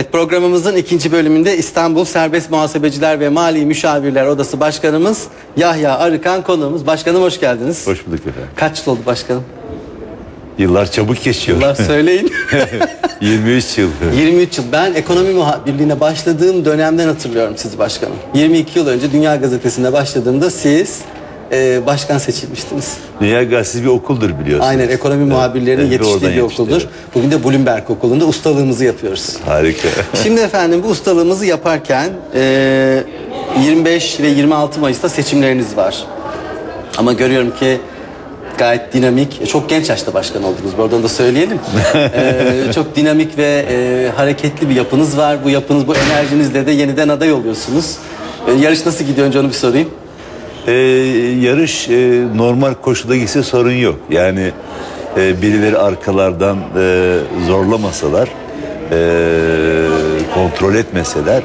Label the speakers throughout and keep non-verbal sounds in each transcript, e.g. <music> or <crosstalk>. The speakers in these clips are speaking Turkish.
Speaker 1: Evet programımızın ikinci bölümünde İstanbul Serbest Muhasebeciler ve Mali Müşavirler Odası Başkanımız Yahya Arıkan konuğumuz. Başkanım hoş geldiniz.
Speaker 2: Hoş bulduk efendim.
Speaker 1: Kaç yıl oldu başkanım?
Speaker 2: Yıllar çabuk geçiyor.
Speaker 1: Yıllar <laughs> söyleyin. <laughs>
Speaker 2: 23 yıl. <laughs>
Speaker 1: 23 yıl. Ben ekonomi muhabirliğine başladığım dönemden hatırlıyorum sizi başkanım. 22 yıl önce Dünya Gazetesi'nde başladığımda siz e, başkan seçilmiştiniz.
Speaker 2: Dünya Gazetesi bir okuldur biliyorsunuz.
Speaker 1: Aynen ekonomi muhabirlerinin
Speaker 2: evet,
Speaker 1: yetiştiği bir okuldur. Bugün de Bloomberg Okulu'nda ustalığımızı yapıyoruz.
Speaker 2: Harika. <laughs>
Speaker 1: Şimdi efendim bu ustalığımızı yaparken e, 25 ve 26 Mayıs'ta seçimleriniz var. Ama görüyorum ki gayet dinamik, e, çok genç yaşta başkan oldunuz. Buradan da söyleyelim. <laughs> E, çok dinamik ve e, hareketli bir yapınız var. Bu yapınız, bu enerjinizle de yeniden aday oluyorsunuz. E, yarış nasıl gidiyor önce onu bir sorayım.
Speaker 2: Ee, yarış e, normal koşuda gitse sorun yok. Yani e, birileri arkalardan e, zorlamasalar, e, kontrol etmeseler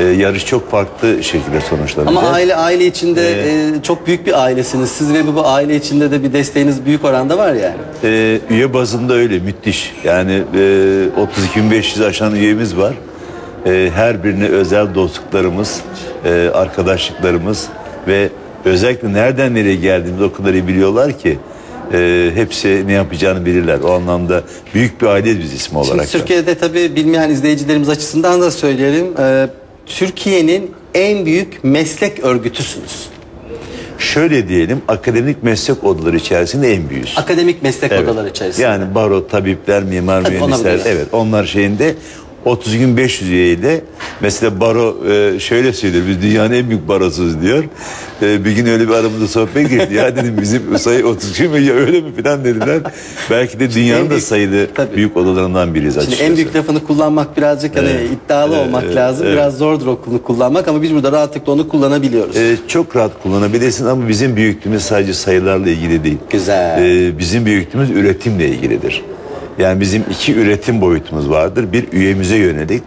Speaker 2: e, yarış çok farklı şekilde sonuçlanacak.
Speaker 1: Ama aile aile içinde e, çok büyük bir ailesiniz. Siz ve bu aile içinde de bir desteğiniz büyük oranda var yani.
Speaker 2: Ee, üye bazında öyle müthiş. Yani e, 32.500 aşan üyemiz var. E, her birine özel dostluklarımız, e, arkadaşlıklarımız ve özellikle nereden nereye geldiğimizi o kadar iyi biliyorlar ki e, hepsi ne yapacağını bilirler. O anlamda büyük bir aileyiz biz isim
Speaker 1: Şimdi
Speaker 2: olarak. da.
Speaker 1: Türkiye'de tabii bilmeyen izleyicilerimiz açısından da söyleyelim. Ee, Türkiye'nin en büyük meslek örgütüsünüz.
Speaker 2: Şöyle diyelim akademik meslek odaları içerisinde en büyüğüz.
Speaker 1: Akademik meslek
Speaker 2: Evet.
Speaker 1: odaları içerisinde.
Speaker 2: Yani baro, tabipler, mimar,
Speaker 1: Tabii,
Speaker 2: mühendisler. Evet onlar şeyinde 30 gün 500 üyeyle mesela baro e, şöyle söylüyor biz dünyanın en büyük barosuyuz diyor. E, bir gün öyle bir aramızda sohbet geçti. ya dedim bizim sayı 30 gün mü ya öyle mi filan dediler. Belki de dünyanın
Speaker 1: En
Speaker 2: da
Speaker 1: büyük-
Speaker 2: sayılı
Speaker 1: tabii.
Speaker 2: büyük odalarından biriyiz
Speaker 1: Şimdi
Speaker 2: açıkçası.
Speaker 1: en büyük lafını kullanmak birazcık hani
Speaker 2: Evet.
Speaker 1: iddialı olmak
Speaker 2: evet,
Speaker 1: lazım.
Speaker 2: evet.
Speaker 1: Biraz zordur okulu kullanmak ama biz burada rahatlıkla onu kullanabiliyoruz.
Speaker 2: E, çok rahat kullanabilirsin ama bizim büyüklüğümüz sadece sayılarla ilgili değil.
Speaker 1: Güzel.
Speaker 2: E, bizim büyüklüğümüz üretimle ilgilidir. Yani bizim iki üretim boyutumuz vardır. Bir üyemize yönelik.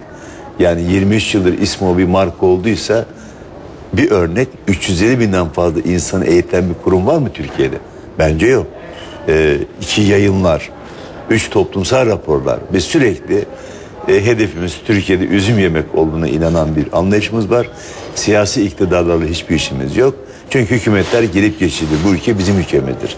Speaker 2: Yani 23 yıldır İSMO bir marka olduysa bir örnek 350 binden fazla insanı eğiten bir kurum var mı Türkiye'de? Bence yok. E, iki yayınlar, üç toplumsal raporlar ve sürekli e, hedefimiz Türkiye'de üzüm yemek olduğuna inanan bir anlayışımız var. Siyasi iktidarlarla hiçbir işimiz yok. Çünkü hükümetler gelip geçici. Bu ülke bizim ülkemizdir.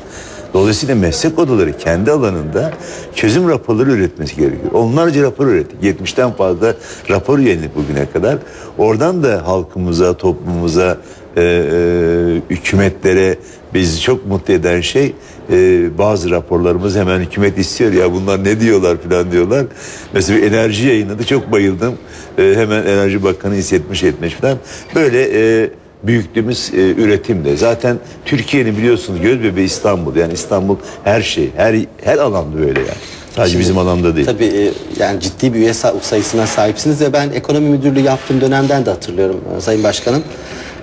Speaker 2: Dolayısıyla meslek odaları kendi alanında çözüm raporları üretmesi gerekiyor. Onlarca rapor ürettik. 70'ten fazla rapor yayınladık bugüne kadar. Oradan da halkımıza, toplumumuza, e, e, hükümetlere bizi çok mutlu eden şey e, bazı raporlarımız hemen hükümet istiyor ya bunlar ne diyorlar falan diyorlar. Mesela bir enerji yayınladı çok bayıldım. E, hemen Enerji Bakanı hissetmiş etmiş falan. Böyle e, büyüklüğümüz e, üretimde. Zaten Türkiye'nin biliyorsunuz göz bebeği İstanbul. Yani İstanbul her şey, her her alanda böyle yani. Sadece
Speaker 1: Şimdi
Speaker 2: bizim alanda değil.
Speaker 1: Tabii e, yani ciddi bir üye sa- sayısına sahipsiniz ve ben ekonomi müdürlüğü yaptığım dönemden de hatırlıyorum e, Sayın Başkanım.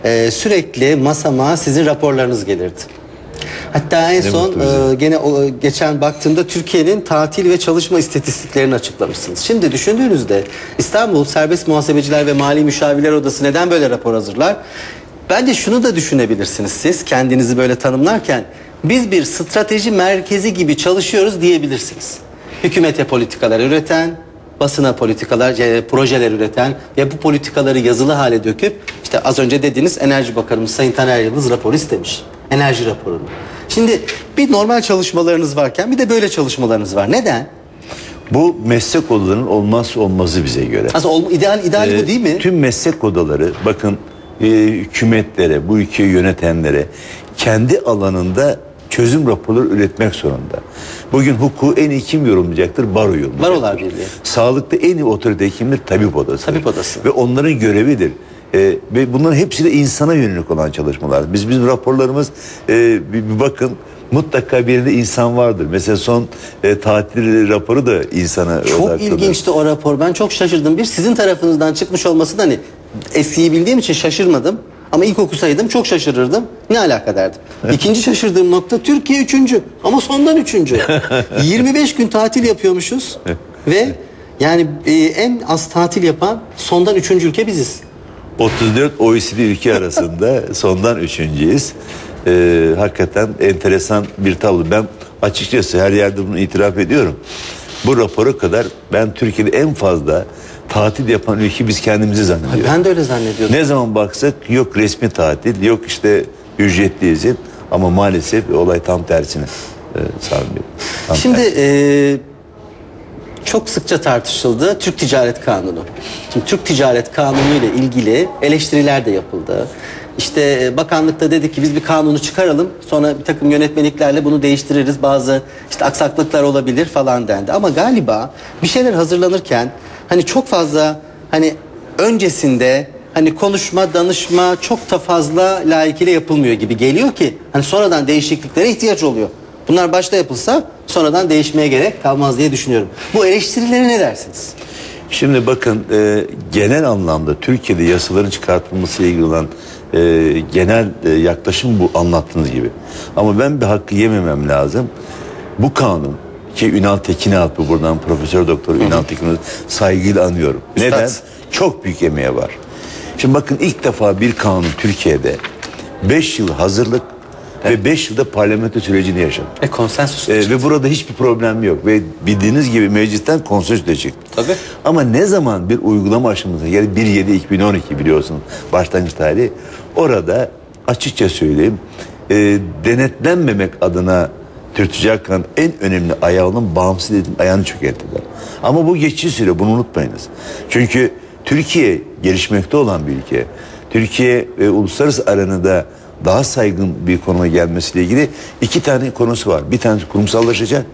Speaker 1: E, sürekli masama sizin raporlarınız gelirdi. Hatta en son
Speaker 2: mutlu bize.
Speaker 1: e, gene o, e, geçen baktığımda Türkiye'nin tatil ve çalışma istatistiklerini açıklamışsınız. Şimdi düşündüğünüzde İstanbul Serbest Muhasebeciler ve Mali Müşavirler Odası neden böyle rapor hazırlar? Bence şunu da düşünebilirsiniz siz kendinizi böyle tanımlarken biz bir strateji merkezi gibi çalışıyoruz diyebilirsiniz. Hükümete politikalar üreten, basına politikalar, e, projeler üreten ve bu politikaları yazılı hale döküp işte az önce dediğiniz Enerji Bakanımız Sayın Taner Yıldız rapor istemiş. Enerji raporunu. Şimdi bir normal çalışmalarınız varken bir de böyle çalışmalarınız var. Neden?
Speaker 2: Bu meslek odalarının olmazsa olmazı bize göre.
Speaker 1: Aslında ideal ideal
Speaker 2: Ee,
Speaker 1: bu değil mi?
Speaker 2: Tüm meslek odaları bakın hükümetlere, bu ülkeyi yönetenlere kendi alanında çözüm raporları üretmek zorunda. Bugün hukuku en iyi kim yorumlayacaktır? Baro yorumlayacaktır.
Speaker 1: Barolar Birliği.
Speaker 2: Sağlıkta en iyi otorite kimdir? Tabip odası.
Speaker 1: Tabip odası.
Speaker 2: Ve onların görevidir. Ee, ve bunların hepsi de insana yönelik olan çalışmalar. Biz bizim raporlarımız e, bir, bir bakın mutlaka birinde insan vardır. Mesela son e, tatil raporu da insana
Speaker 1: Çok ilginçti o rapor. Ben çok şaşırdım. Bir sizin tarafınızdan çıkmış olması da hani eskiyi bildiğim için şaşırmadım. Ama ilk okusaydım çok şaşırırdım. Ne alaka derdim. <laughs> İkinci şaşırdığım nokta Türkiye üçüncü. Ama sondan üçüncü. <laughs> 25 gün tatil yapıyormuşuz. ve yani e, en az tatil yapan sondan üçüncü ülke biziz.
Speaker 2: 34 OECD ülke arasında <laughs> sondan üçüncüyüz. Ee, hakikaten enteresan bir tablo. Ben açıkçası her yerde bunu itiraf ediyorum. Bu rapora kadar ben Türkiye'de en fazla tatil yapan ülke biz kendimizi zannediyoruz.
Speaker 1: Ben de öyle zannediyordum.
Speaker 2: Ne zaman baksak yok resmi tatil, yok işte ücretli izin ama maalesef olay tam tersine. Bey. Tam
Speaker 1: Şimdi
Speaker 2: tersine.
Speaker 1: e, çok sıkça tartışıldı Türk Ticaret Kanunu. Şimdi Türk Ticaret Kanunu ile ilgili eleştiriler de yapıldı. İşte e, bakanlıkta dedi ki biz bir kanunu çıkaralım sonra bir takım yönetmeliklerle bunu değiştiririz. Bazı işte aksaklıklar olabilir falan dendi. Ama galiba bir şeyler hazırlanırken hani çok fazla hani öncesinde hani konuşma, danışma çok da fazla layıkıyla yapılmıyor gibi geliyor ki hani sonradan değişikliklere ihtiyaç oluyor. Bunlar başta yapılsa sonradan değişmeye gerek kalmaz diye düşünüyorum. Bu eleştirilere ne dersiniz?
Speaker 2: Şimdi bakın e, genel anlamda Türkiye'de yasaların çıkartılması ile ilgili olan e, genel e, yaklaşım bu anlattığınız gibi. Ama ben bir hakkı yememem lazım. Bu kanun ki Ünal Tekin'e at bu buradan Profesör Doktor Ünal Tekin'i saygıyla anıyorum.
Speaker 1: Üstad.
Speaker 2: Neden? Çok büyük emeği var. Şimdi bakın ilk defa bir kanun Türkiye'de 5 yıl hazırlık ve 5 yılda parlamento sürecini yaşadı.
Speaker 1: E konsensus.
Speaker 2: Ee, ve burada hiçbir problem yok ve bildiğiniz gibi meclisten konsensüs de çıktı.
Speaker 1: Tabii.
Speaker 2: Ama ne zaman bir uygulama aşamasına yani 1-7-2012 biliyorsunuz başlangıç tarihi orada açıkça söyleyeyim e, denetlenmemek adına Ticaret Kanunu en önemli ayağının bağımsız dedim ayağını çökerttiler. Ama bu geçici süre bunu unutmayınız. Çünkü Türkiye gelişmekte olan bir ülke. Türkiye e, uluslararası arenada daha saygın bir konuma gelmesiyle ilgili iki tane konusu var. Bir tanesi kurumsallaşacak.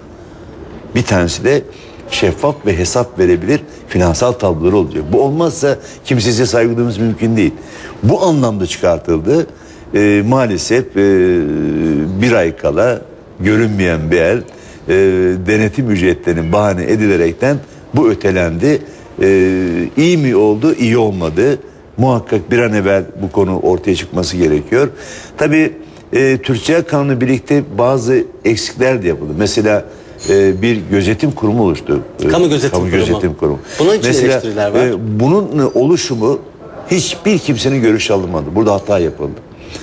Speaker 2: Bir tanesi de şeffaf ve hesap verebilir finansal tabloları olacak. Bu olmazsa kimsesize saygı mümkün değil. Bu anlamda çıkartıldı. Ee, maalesef e, bir ay kala görünmeyen bir el e, denetim ücretlerinin bahane edilerekten bu ötelendi. Ee, iyi mi oldu, iyi olmadı. Muhakkak bir an evvel bu konu ortaya çıkması gerekiyor. Tabii e, Türkçe Kanunu birlikte bazı eksikler de yapıldı. Mesela e, bir gözetim kurumu oluştu. E,
Speaker 1: Kamu gözetim
Speaker 2: kamu
Speaker 1: kurumu.
Speaker 2: gözetim kurumu.
Speaker 1: Bunun için
Speaker 2: Mesela,
Speaker 1: eleştiriler var.
Speaker 2: e, bunun oluşumu hiçbir kimsenin görüşü alınmadı. Burada hata yapıldı.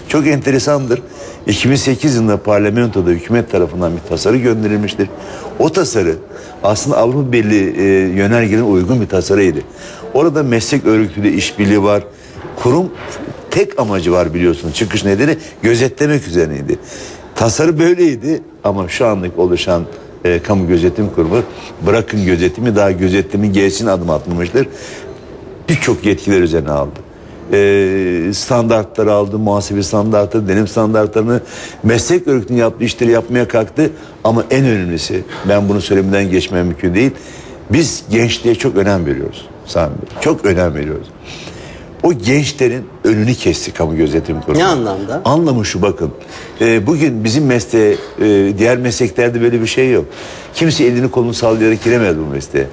Speaker 2: Çok enteresandır. 2008 yılında parlamentoda hükümet tarafından bir tasarı gönderilmiştir. O tasarı aslında Avrupa Birliği e, yönergelerine uygun bir tasarıydı. Orada meslek örgütüyle işbirliği var. Kurum tek amacı var biliyorsunuz. Çıkış nedeni gözetlemek üzerineydi. Tasarı böyleydi ama şu anlık oluşan e, kamu gözetim kurumu bırakın gözetimi daha gözetimin gerisine adım atmamıştır. Birçok yetkiler üzerine aldı. E, standartları aldı, muhasebe standartları, denim standartlarını meslek örgütünün yaptığı işleri yapmaya kalktı. Ama en önemlisi, ben bunu söylemeden geçmem mümkün değil. Biz gençliğe çok önem veriyoruz Sami Bey. Çok önem veriyoruz. O gençlerin önünü kesti kamu gözetim kurumu.
Speaker 1: Ne anlamda?
Speaker 2: Anlamı şu bakın. Ee, bugün bizim mesleğe, e, diğer mesleklerde böyle bir şey yok. Kimse elini kolunu sallayarak giremez bu mesleğe.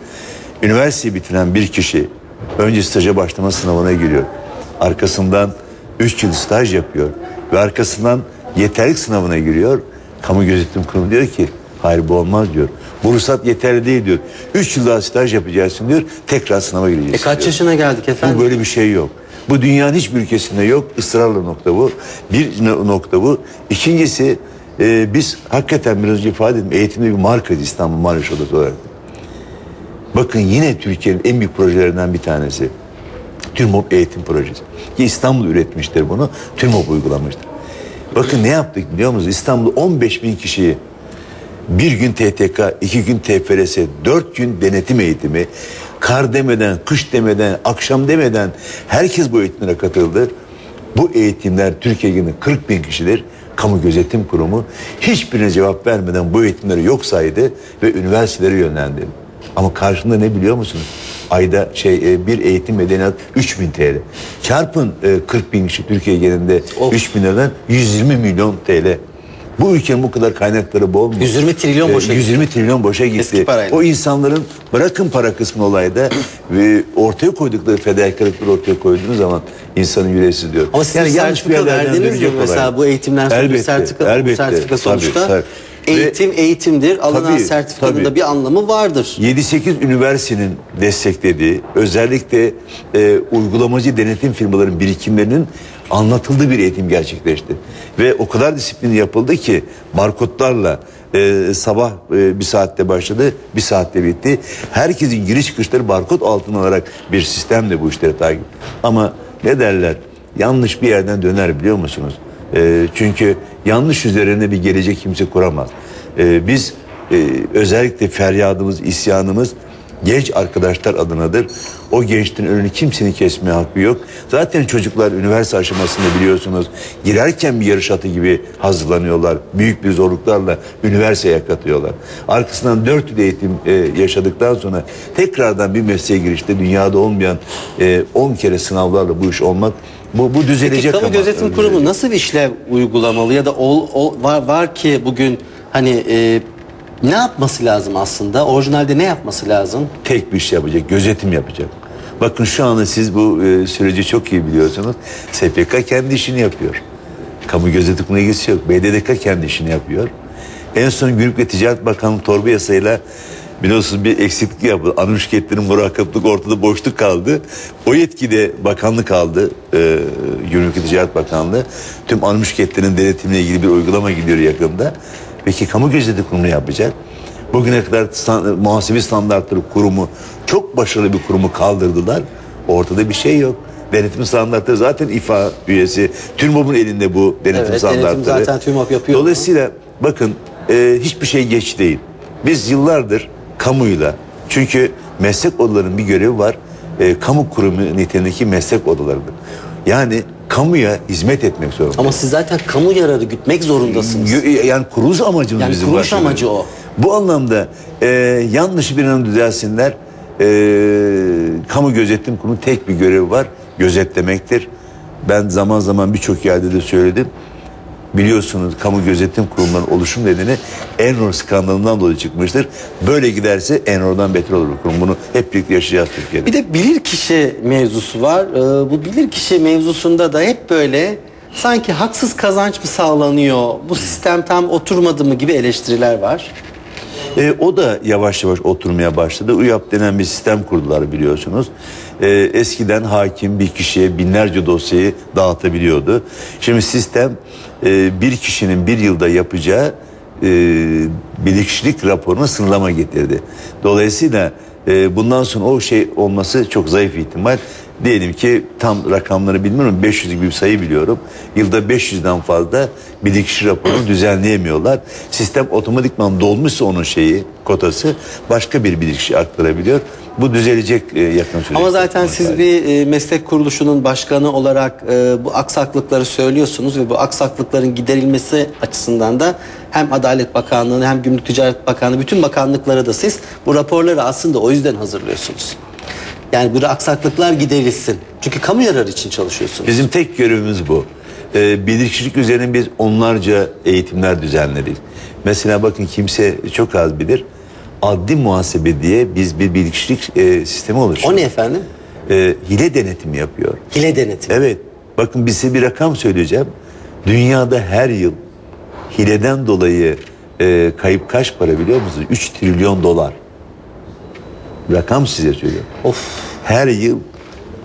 Speaker 2: Üniversiteyi bitiren bir kişi önce staja başlama sınavına giriyor. Arkasından 3 yıl staj yapıyor. Ve arkasından yeterlik sınavına giriyor. Kamu gözetim kurumu diyor ki hayır bu olmaz diyor. Bu ruhsat yeterli değil diyor. 3 yıl daha staj yapacaksın diyor. Tekrar sınava gireceksin
Speaker 1: E kaç
Speaker 2: diyor.
Speaker 1: yaşına geldik efendim?
Speaker 2: Bu böyle bir şey yok. Bu dünyanın hiçbir ülkesinde yok. Israrla nokta bu. Bir no- nokta bu. İkincisi e, biz hakikaten biraz önce ifade ettim. Eğitimde bir markayız İstanbul Marmaris Odası olarak. Bakın yine Türkiye'nin en büyük projelerinden bir tanesi. TÜRMOP eğitim projesi. Ki İstanbul üretmiştir bunu. TÜRMOP uygulamıştır. Bakın ne yaptık biliyor musunuz? İstanbul'da 15 bin kişiyi bir gün TTK, iki gün TFRS, dört gün denetim eğitimi, kar demeden, kış demeden, akşam demeden herkes bu eğitimlere katıldı. Bu eğitimler Türkiye'nin 40 bin kişidir. Kamu Gözetim Kurumu hiçbirine cevap vermeden bu eğitimleri yok saydı ve üniversitelere yönlendirdi. Ama karşında ne biliyor musunuz? Ayda şey e, bir eğitim bedeni 3000 TL. Çarpın e, 40 bin kişi Türkiye genelinde
Speaker 1: Of.
Speaker 2: 3000 liradan 120 milyon TL. Bu ülkenin bu kadar kaynakları bol mu?
Speaker 1: 120 trilyon boşa
Speaker 2: 120 trilyon boşa gitti.
Speaker 1: Eski parayla.
Speaker 2: O insanların bırakın para kısmı olayda <clears throat> ve ortaya koydukları fedakarlıkları ortaya koyduğunuz zaman insanın yüreği diyor.
Speaker 1: Ama siz bir sertifika verdiniz mi
Speaker 2: dönecek
Speaker 1: mesela bu eğitimden sonra bir
Speaker 2: Elbette,
Speaker 1: sertifika- bu
Speaker 2: elbette.
Speaker 1: sertifika
Speaker 2: Tabii,
Speaker 1: sonuçta
Speaker 2: tabii.
Speaker 1: Eğitim eğitimdir. Alınan
Speaker 2: Tabii,
Speaker 1: sertifikanın da bir anlamı vardır.
Speaker 2: 7-8 üniversitenin desteklediği özellikle e, uygulamacı denetim firmaların birikimlerinin anlatıldığı bir eğitim gerçekleşti. Ve o kadar disiplini yapıldı ki barkodlarla e, sabah e, bir saatte başladı bir saatte bitti. Herkesin giriş çıkışları barkod altına alarak bir sistemle bu işleri takip. Ama ne derler yanlış bir yerden döner biliyor musunuz? E, çünkü yanlış üzerine bir gelecek kimse kuramaz. E, biz e, özellikle feryadımız, isyanımız genç arkadaşlar adınadır. O gençlerin önünü kimsenin kesmeye hakkı yok. Zaten çocuklar üniversite aşamasında biliyorsunuz girerken bir yarış atı gibi hazırlanıyorlar. Büyük bir zorluklarla üniversiteye katıyorlar. Arkasından dört yıl eğitim e, yaşadıktan sonra tekrardan bir mesleğe girişte dünyada olmayan 10 kere sınavlarla bu iş olmak bu, bu düzelecek
Speaker 1: Peki, Kamu
Speaker 2: ama.
Speaker 1: Gözetim Kurumu nasıl bir işlev uygulamalı ya da ol, ol- var, var ki bugün hani e, ne yapması lazım aslında? Orijinalde ne yapması lazım?
Speaker 2: tek bir şey yapacak, gözetim yapacak. Bakın şu anda siz bu e, süreci çok iyi biliyorsunuz. SPK kendi işini yapıyor. Kamu gözetimine ilgisi yok. BDDK kendi işini yapıyor. En son Gümrük ve Ticaret Bakanlığı torba yasayla biliyorsunuz bir eksiklik yapıldı. Ana müşketlerin murakaplık ortada boşluk kaldı. O yetki de bakanlık aldı. E, Gümrük ve Ticaret Bakanlığı. Tüm ana müşketlerin denetimine ilgili bir uygulama gidiyor yakında. Peki kamu gözetim kurumu yapacak? Bugüne kadar stand, muhasebe standartları kurumu çok başarılı bir kurumu kaldırdılar. Ortada bir şey yok. Denetim standartları zaten İFA üyesi. TÜRMOB'un elinde bu denetim
Speaker 1: Evet, denetim
Speaker 2: standartları.
Speaker 1: zaten TÜRMOB yapıyor.
Speaker 2: Dolayısıyla bakın e, hiçbir şey geç değil. Biz yıllardır kamuyla çünkü meslek odalarının bir görevi var. E, kamu kurumu niteliğindeki meslek odalarıdır. Yani kamuya hizmet etmek zorunda.
Speaker 1: Ama siz zaten kamu yararı gütmek zorundasınız.
Speaker 2: Y- Yani kuruluş amacımız
Speaker 1: Yani
Speaker 2: bizim
Speaker 1: kuruluş amacı o.
Speaker 2: Bu anlamda e, yanlışı bir an düzelsinler. E, kamu gözetim kurumu tek bir görevi var. Gözetlemektir. Ben zaman zaman birçok yerde de söyledim. Biliyorsunuz kamu gözetim kurumlarının oluşum nedeni Enrol skandalından dolayı çıkmıştır. Böyle giderse Enrol'dan beter olur bu kurum. Bunu hep birlikte yaşayacağız Türkiye'de.
Speaker 1: Bir de bilirkişi mevzusu var. Ee, bu bilirkişi mevzusunda da hep böyle sanki haksız kazanç mı sağlanıyor, bu sistem tam oturmadı mı gibi eleştiriler var.
Speaker 2: E, o da yavaş yavaş oturmaya başladı. UYAP denen bir sistem kurdular biliyorsunuz. E, eskiden hakim bir kişiye binlerce dosyayı dağıtabiliyordu. Şimdi sistem e, bir kişinin bir yılda yapacağı e, bilirkişilik raporunu sınırlama getirdi. Dolayısıyla e, bundan sonra o şey olması çok zayıf ihtimal. Diyelim ki tam rakamları bilmiyorum 500 gibi bir sayı biliyorum. Yılda 500'den fazla bilirkişi raporunu düzenleyemiyorlar. Sistem otomatikman dolmuşsa onun şeyi kotası başka bir bilirkişi aktarabiliyor. Bu düzelecek e, yakın süreçte.
Speaker 1: Ama zaten siz bir e, meslek kuruluşunun başkanı olarak e, bu aksaklıkları söylüyorsunuz ve bu aksaklıkların giderilmesi açısından da hem Adalet Bakanlığı'nı hem Gümrük Ticaret Bakanlığı bütün bakanlıklara da siz bu raporları aslında o yüzden hazırlıyorsunuz. Yani bu aksaklıklar giderilsin. Çünkü kamu yararı için çalışıyorsunuz.
Speaker 2: Bizim tek görevimiz bu. Ee, bilirkişilik üzerine biz onlarca eğitimler düzenledik. Mesela bakın kimse çok az bilir. Adli muhasebe diye biz bir bilirkişilik e, sistemi
Speaker 1: O
Speaker 2: oluşturduk.
Speaker 1: ne efendim?
Speaker 2: Ee, hile denetimi yapıyor.
Speaker 1: Hile denetimi.
Speaker 2: Evet. Bakın bir size bir rakam söyleyeceğim. Dünyada her yıl hileden dolayı e, kayıp kaç para biliyor musunuz? 3 trilyon dolar. Rakam size söylüyorum.
Speaker 1: Of.
Speaker 2: Her yıl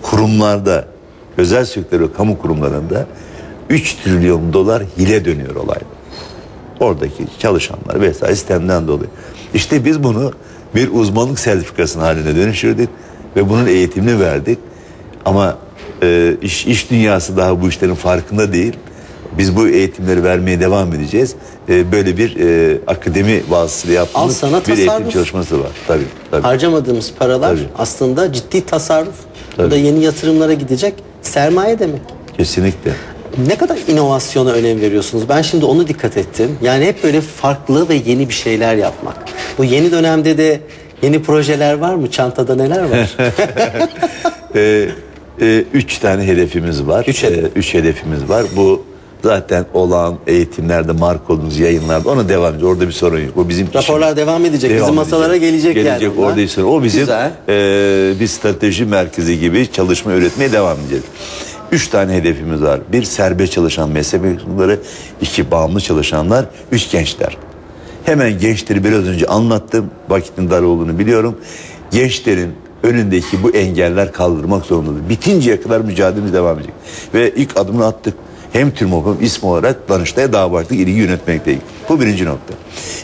Speaker 2: kurumlarda, özel sektör ve kamu kurumlarında 3 trilyon dolar hile dönüyor olayda. Oradaki çalışanlar vesaire sistemden dolayı. İşte biz bunu bir uzmanlık sertifikasının haline dönüştürdük ve bunun eğitimini verdik. Ama e, iş, iş dünyası daha bu işlerin farkında değil. Biz bu eğitimleri vermeye devam edeceğiz. E, böyle bir e, akademi vasıtasıyla yaptığımız
Speaker 1: Al sana
Speaker 2: bir eğitim
Speaker 1: tasarruf.
Speaker 2: çalışması var. Tabii, tabii.
Speaker 1: Harcamadığımız paralar
Speaker 2: Tabii.
Speaker 1: aslında ciddi tasarruf. Bu
Speaker 2: Tabii.
Speaker 1: da yeni yatırımlara gidecek sermaye demek.
Speaker 2: Kesinlikle.
Speaker 1: Ne kadar inovasyona önem veriyorsunuz? Ben şimdi onu dikkat ettim. Yani hep böyle farklı ve yeni bir şeyler yapmak. Bu yeni dönemde de yeni projeler var mı? Çantada neler var? <laughs>
Speaker 2: Ee, e, üç tane hedefimiz var.
Speaker 1: Üç hedef.
Speaker 2: Ee, üç hedefimiz var. Bu zaten olağan eğitimlerde, markolunuz, yayınlarda ona devam ediyor. Orada bir sorun yok. O bizim
Speaker 1: Raporlar
Speaker 2: işimiz.
Speaker 1: devam edecek. Bizim masalara gelecek yani
Speaker 2: Gelecek
Speaker 1: onlar.
Speaker 2: orada işler. O bizim
Speaker 1: Güzel.
Speaker 2: e, bir strateji merkezi gibi çalışma üretmeye devam edeceğiz. Üç tane hedefimiz var. Bir serbest çalışan meslek mensupları, iki bağımlı çalışanlar, üç gençler. Hemen gençleri biraz önce anlattım. Vakitin dar olduğunu biliyorum. Gençlerin önündeki bu engeller kaldırmak zorundadır. Bitinceye kadar mücadelemiz devam edecek. Ve ilk adımını attık. Hem TÜRMOP hem İSM olarak Danıştay'a dava açtık ilgi yönetmekteyiz. Bu birinci nokta.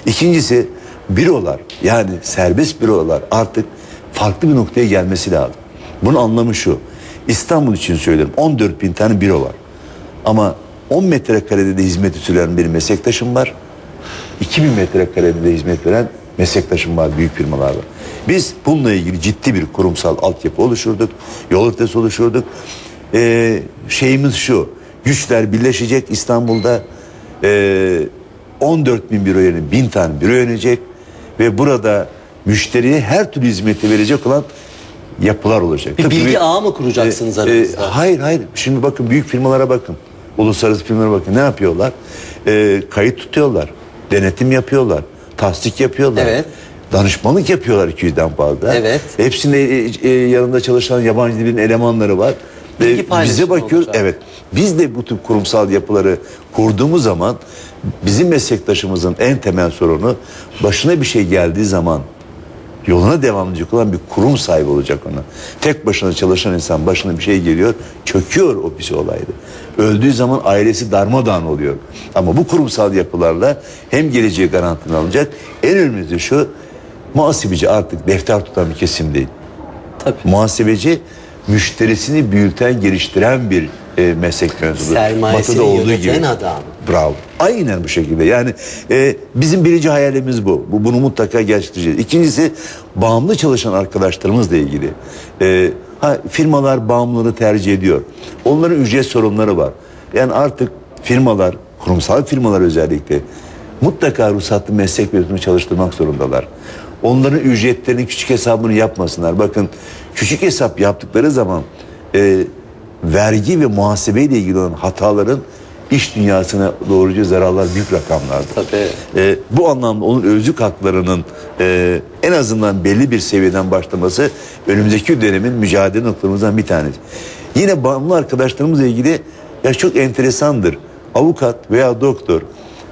Speaker 2: İkincisi bürolar yani serbest bürolar artık farklı bir noktaya gelmesi lazım. Bunun anlamı şu. İstanbul için söylüyorum 14 bin tane büro var. Ama 10 metrekarede de hizmet süren bir meslektaşım var. 2000 metrekarede de hizmet veren meslektaşım var, büyük firmalar var. Biz bununla ilgili ciddi bir kurumsal altyapı oluşturduk. Yol haritası oluşturduk. Ee, şeyimiz şu, güçler birleşecek İstanbul'da. Ee, 14 bin büro yerine bin tane büro yönecek. Ve burada müşteriye her türlü hizmeti verecek olan yapılar olacak.
Speaker 1: Bir
Speaker 2: Tıpkı
Speaker 1: bilgi ağı mı kuracaksınız
Speaker 2: e,
Speaker 1: aranızda?
Speaker 2: e, hayır hayır. Şimdi bakın büyük firmalara bakın. Uluslararası firmalara bakın. Ne yapıyorlar? E, kayıt tutuyorlar. Denetim yapıyorlar. Tasdik yapıyorlar.
Speaker 1: Evet.
Speaker 2: Danışmanlık yapıyorlar 200'den fazla.
Speaker 1: Evet.
Speaker 2: Hepsinde e, e, yanında çalışan yabancı dilin elemanları var.
Speaker 1: Bilgi
Speaker 2: Ve bize bakıyoruz.
Speaker 1: olacak.
Speaker 2: Evet. Biz de bu tip kurumsal yapıları kurduğumuz zaman bizim meslektaşımızın en temel sorunu başına bir şey geldiği zaman yoluna devam edecek olan bir kurum sahibi olacak ona. Tek başına çalışan insan başına bir şey geliyor, çöküyor o pis olaydı. Öldüğü zaman ailesi darmadağın oluyor. Ama bu kurumsal yapılarla hem geleceği garantini alacak. En önemlisi şu, muhasebeci artık defter tutan bir kesim değil.
Speaker 1: Tabii.
Speaker 2: Muhasebeci müşterisini büyüten, geliştiren bir e, meslek mensubu.
Speaker 1: Sermayesini
Speaker 2: Batı'da olduğu gibi.
Speaker 1: adam.
Speaker 2: Bravo. Aynen bu şekilde. Yani e, bizim birinci hayalimiz bu. bu. Bunu mutlaka gerçekleştireceğiz. İkincisi bağımlı çalışan arkadaşlarımızla ilgili. E, ha, firmalar bağımlılığı tercih ediyor. Onların ücret sorunları var. Yani artık firmalar, kurumsal firmalar özellikle mutlaka ruhsatlı meslek mensubunu çalıştırmak zorundalar. Onların ücretlerinin küçük hesabını yapmasınlar. Bakın küçük hesap yaptıkları zaman e, vergi ve muhasebeyle ilgili olan hataların iş dünyasına doğruca zararlar büyük rakamlardır.
Speaker 1: Tabii.
Speaker 2: E, bu anlamda onun özlük haklarının e, en azından belli bir seviyeden başlaması önümüzdeki dönemin mücadele noktalarımızdan bir tanesi. Yine bağımlı arkadaşlarımızla ilgili ya çok enteresandır. Avukat veya doktor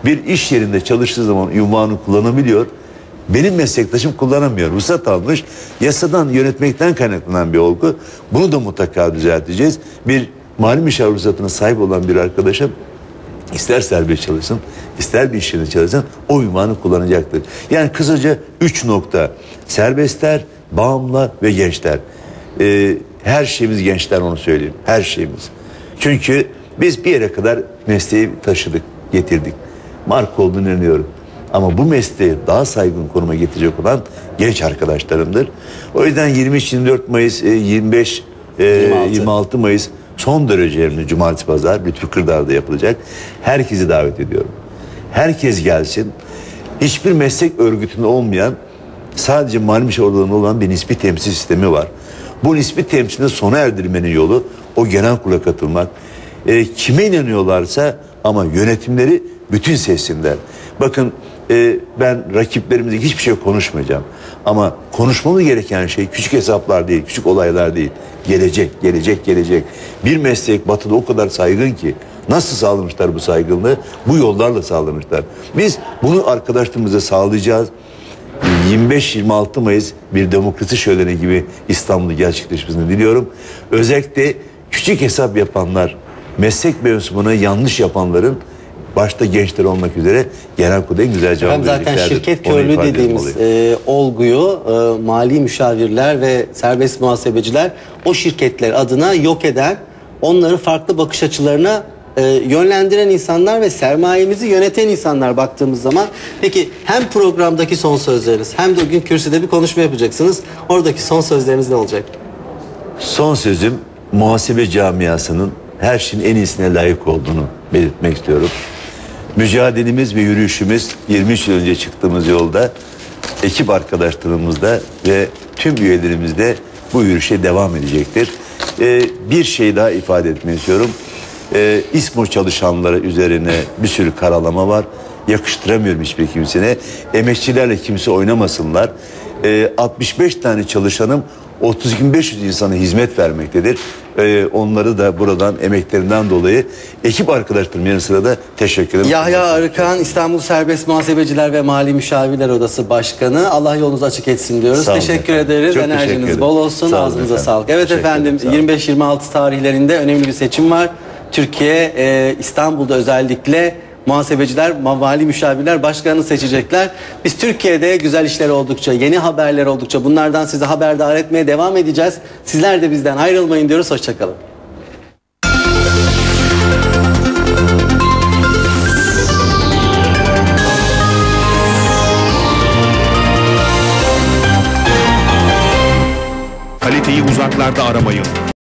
Speaker 2: bir iş yerinde çalıştığı zaman ünvanı kullanabiliyor. Benim meslektaşım kullanamıyor. Ruhsat almış. Yasadan yönetmekten kaynaklanan bir olgu. Bunu da mutlaka düzelteceğiz. Bir mali müşavir ruhsatına sahip olan bir arkadaşım ister serbest çalışsın, ister bir iş yerinde çalışsın o ünvanı kullanacaktır. Yani kısaca üç nokta. Serbestler, bağımlı ve gençler. Ee, her şeyimiz gençler onu söyleyeyim. Her şeyimiz. Çünkü biz bir yere kadar mesleği taşıdık, getirdik. Marka olduğunu inanıyorum. Ama bu mesleği daha saygın konuma getirecek olan genç arkadaşlarımdır. O yüzden 23-24 Mayıs, e, 25 e,
Speaker 1: 26.
Speaker 2: 26 Mayıs son derece önemli cumartesi pazar Lütfü Kırdar'da yapılacak. Herkesi davet ediyorum. Herkes gelsin. Hiçbir meslek örgütünde olmayan sadece mali müşavirliğinde olan bir nispi temsil sistemi var. Bu nispi temsilini sona erdirmenin yolu o genel kurula katılmak. E, kime inanıyorlarsa ama yönetimleri bütün seçsinler. Bakın e, ben rakiplerimizle hiçbir şey konuşmayacağım. Ama konuşmamız gereken şey küçük hesaplar değil, küçük olaylar değil. Gelecek, gelecek, gelecek. Bir meslek batıda o kadar saygın ki nasıl sağlamışlar bu saygınlığı? Bu yollarla sağlamışlar. Biz bunu arkadaşlarımıza sağlayacağız. 25-26 Mayıs bir demokrasi şöleni gibi İstanbul'da gerçekleşmesini diliyorum. Özellikle küçük hesap yapanlar, meslek mensubuna yanlış yapanların başta gençler olmak üzere genel kurulda en güzel cevap
Speaker 1: Hem zaten şirket körlüğü dediğimiz e, olguyu e, mali müşavirler ve serbest muhasebeciler o şirketler adına yok eden, onları farklı bakış açılarına e, yönlendiren insanlar ve sermayemizi yöneten insanlar baktığımız zaman. Peki hem programdaki son sözleriniz hem de o gün kürsüde bir konuşma yapacaksınız. Oradaki son sözleriniz ne olacak?
Speaker 2: Son sözüm muhasebe camiasının her şeyin en iyisine layık olduğunu belirtmek istiyorum. Mücadelemiz ve yürüyüşümüz 23 yıl önce çıktığımız yolda ekip arkadaşlarımızda ve tüm üyelerimizde bu yürüyüşe devam edecektir. Ee, bir şey daha ifade etmek istiyorum. Ee, İSMO çalışanları üzerine bir sürü karalama var. Yakıştıramıyorum hiçbir kimsine. Emekçilerle kimse oynamasınlar. Ee, 65 tane çalışanım 32.500 insana hizmet vermektedir. Ee, onları da buradan emeklerinden dolayı ekip arkadaşlarım yanı sıra da teşekkür ederim.
Speaker 1: Yahya Arıkan İstanbul Serbest Muhasebeciler ve Mali Müşavirler Odası Başkanı. Allah yolunuzu açık etsin diyoruz.
Speaker 2: Sağ olun
Speaker 1: teşekkür
Speaker 2: efendim.
Speaker 1: ederiz.
Speaker 2: Çok teşekkür
Speaker 1: Enerjiniz
Speaker 2: ederim.
Speaker 1: bol olsun.
Speaker 2: Sağ olun
Speaker 1: Ağzınıza
Speaker 2: efendim.
Speaker 1: sağlık. Evet
Speaker 2: Teşekkür
Speaker 1: efendim
Speaker 2: ederim. Sağ olun.
Speaker 1: 25-26 tarihlerinde önemli bir seçim var. Türkiye e, İstanbul'da özellikle muhasebeciler, mali müşavirler başkanını seçecekler. Biz Türkiye'de güzel işler oldukça, yeni haberler oldukça bunlardan sizi haberdar etmeye devam edeceğiz. Sizler de bizden ayrılmayın diyoruz. Hoşçakalın.
Speaker 3: Kaliteyi uzaklarda aramayın.